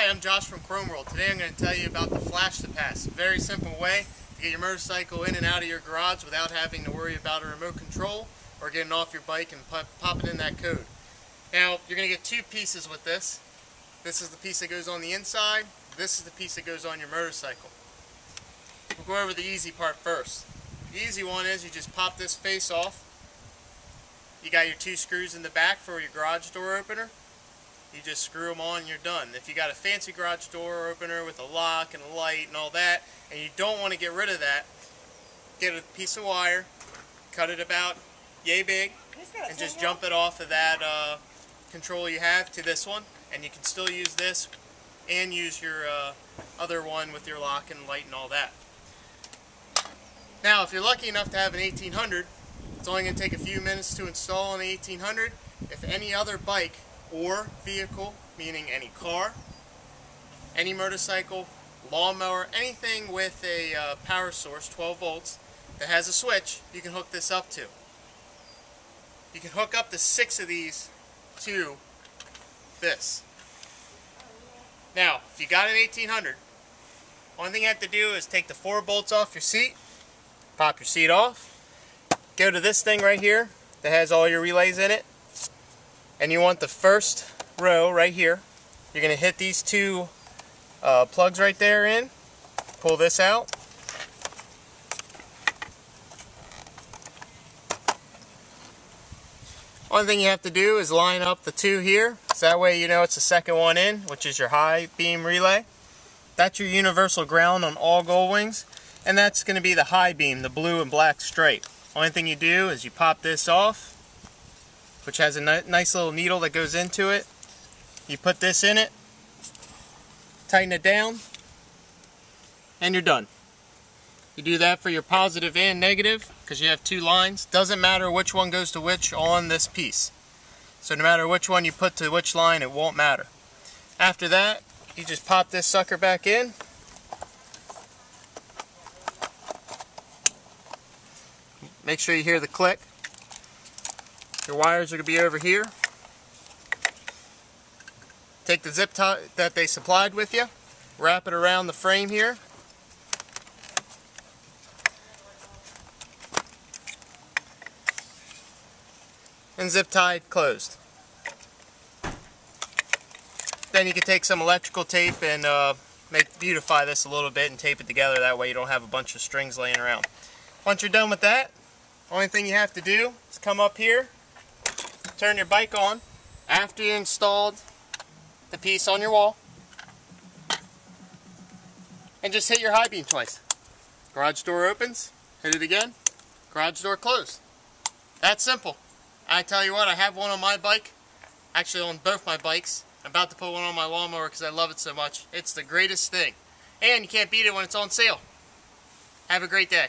Hi, I'm Josh from Chrome World. Today I'm going to tell you about the Flash 2 Pass. A very simple way to get your motorcycle in and out of your garage without having to worry about a remote control or getting off your bike and pop, popping in that code. Now, you're going to get two pieces with this. This is the piece that goes on the inside. This is the piece that goes on your motorcycle. We'll go over the easy part first. The easy one is you just pop this face off. You got your two screws in the back for your garage door opener you just screw them on and you're done. If you got a fancy garage door opener with a lock and a light and all that, and you don't want to get rid of that, get a piece of wire, cut it about yay big, and just jump it off of that uh, control you have to this one, and you can still use this and use your uh, other one with your lock and light and all that. Now, if you're lucky enough to have an 1800, it's only going to take a few minutes to install an 1800. If any other bike or vehicle, meaning any car, any motorcycle, lawnmower, anything with a uh, power source, 12 volts, that has a switch, you can hook this up to. You can hook up to six of these to this. Now, if you got an 1800, one thing you have to do is take the four bolts off your seat, pop your seat off, go to this thing right here that has all your relays in it, and you want the first row right here. You're going to hit these two uh, plugs right there in, pull this out. One thing you have to do is line up the two here, so that way you know it's the second one in, which is your high beam relay. That's your universal ground on all Goldwings, and that's going to be the high beam, the blue and black stripe. Only thing you do is you pop this off, which has a ni nice little needle that goes into it. You put this in it, tighten it down, and you're done. You do that for your positive and negative because you have two lines. Doesn't matter which one goes to which on this piece. So no matter which one you put to which line, it won't matter. After that, you just pop this sucker back in. Make sure you hear the click. Your wires are going to be over here. Take the zip tie that they supplied with you, wrap it around the frame here. And zip tie closed. Then you can take some electrical tape and uh, make beautify this a little bit and tape it together. That way you don't have a bunch of strings laying around. Once you're done with that, only thing you have to do is come up here turn your bike on after you installed the piece on your wall and just hit your high beam twice. Garage door opens, hit it again, garage door closed. That's simple. I tell you what, I have one on my bike, actually on both my bikes. I'm about to put one on my lawnmower because I love it so much. It's the greatest thing. And you can't beat it when it's on sale. Have a great day.